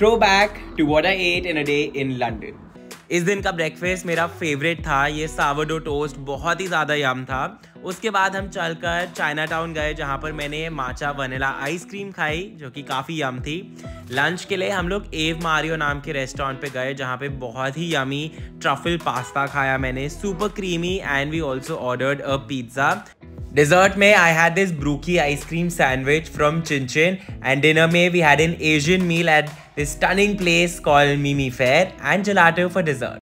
Throwback to what I ate in a day in London. इस दिन का breakfast मेरा फेवरेट था। ये सावडो टोस्ट बहुत ही ज़्यादा यम था। उसके बाद हम चलकर चाइना टाउन गए, जहाँ पर मैंने माचा वनीला आइसक्रीम खाई, जो कि काफ़ी यम थी। लंच के लिए हम लोग एव मारियो नाम के रेस्टोरेंट पे गए, जहाँ पे बहुत ही यमी ट्रफल पास्ता खाया मैंने। Super creamy and we also ordered a pizza Dessert में I had this brookie ice cream sandwich from Chin Chin and dinner में we had an Asian meal at this stunning place called Mimi Fair and gelato for dessert.